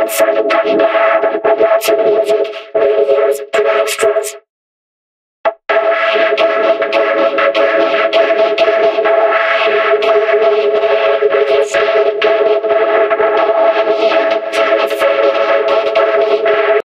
Inside the body, now,